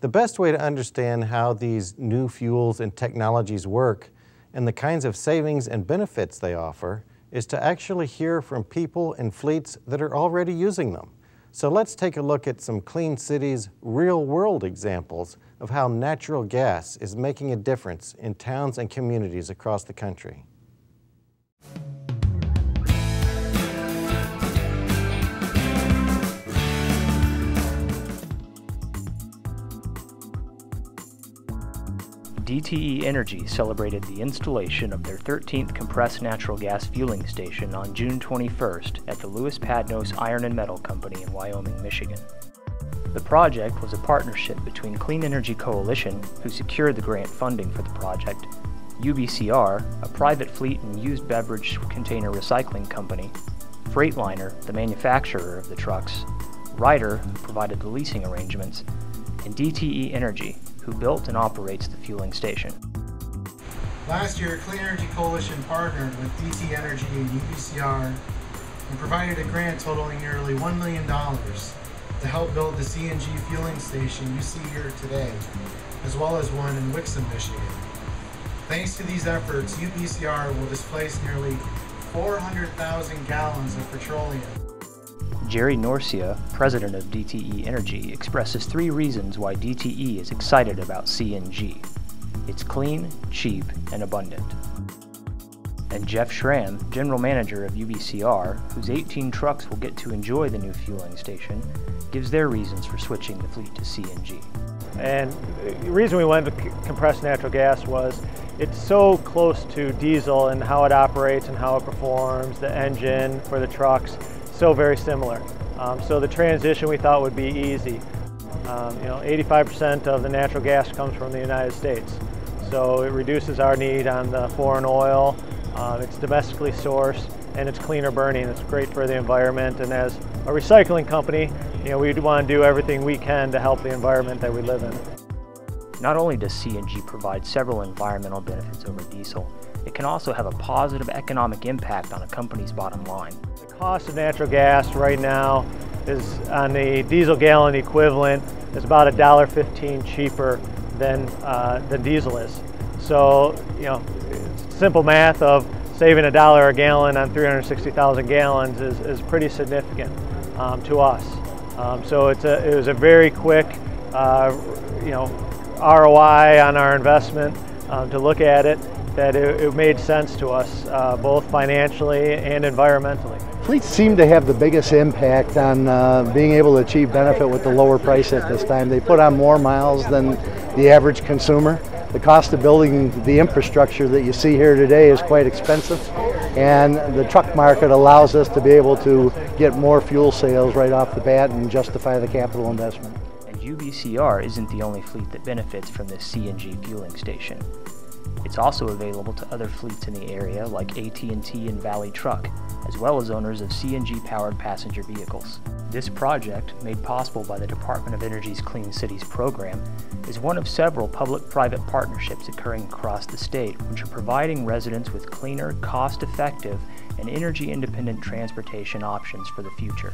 The best way to understand how these new fuels and technologies work and the kinds of savings and benefits they offer is to actually hear from people and fleets that are already using them. So let's take a look at some Clean Cities real-world examples of how natural gas is making a difference in towns and communities across the country. DTE Energy celebrated the installation of their 13th compressed natural gas fueling station on June 21st at the Louis Padnos Iron and Metal Company in Wyoming, Michigan. The project was a partnership between Clean Energy Coalition, who secured the grant funding for the project, UBCR, a private fleet and used beverage container recycling company, Freightliner, the manufacturer of the trucks, Ryder, who provided the leasing arrangements, and DTE Energy, who built and operates the fueling station. Last year, Clean Energy Coalition partnered with DTE Energy and UBCR and provided a grant totaling nearly $1 million to help build the CNG fueling station you see here today, as well as one in Wixom, Michigan. Thanks to these efforts, UBCR will displace nearly 400,000 gallons of petroleum Jerry Norcia, president of DTE Energy, expresses three reasons why DTE is excited about CNG. It's clean, cheap, and abundant. And Jeff Schramm, general manager of UBCR, whose 18 trucks will get to enjoy the new fueling station, gives their reasons for switching the fleet to CNG. And the reason we went to compressed natural gas was it's so close to diesel and how it operates and how it performs, the engine for the trucks so very similar. Um, so the transition we thought would be easy. Um, you know, 85% of the natural gas comes from the United States. So it reduces our need on the foreign oil. Uh, it's domestically sourced and it's cleaner burning. It's great for the environment. And as a recycling company, you know, we want to do everything we can to help the environment that we live in. Not only does CNG provide several environmental benefits over diesel, it can also have a positive economic impact on a company's bottom line. Cost of natural gas right now is on the diesel gallon equivalent is about $1.15 cheaper than, uh, than diesel is. So, you know, simple math of saving a dollar a gallon on 360,000 gallons is, is pretty significant um, to us. Um, so it's a, it was a very quick, uh, you know, ROI on our investment um, to look at it that it, it made sense to us, uh, both financially and environmentally. Fleets seem to have the biggest impact on uh, being able to achieve benefit with the lower price at this time. They put on more miles than the average consumer. The cost of building the infrastructure that you see here today is quite expensive, and the truck market allows us to be able to get more fuel sales right off the bat and justify the capital investment. And UBCR isn't the only fleet that benefits from this CNG fueling station. It's also available to other fleets in the area like AT&T and Valley Truck, as well as owners of CNG-powered passenger vehicles. This project, made possible by the Department of Energy's Clean Cities program, is one of several public-private partnerships occurring across the state which are providing residents with cleaner, cost-effective, and energy-independent transportation options for the future.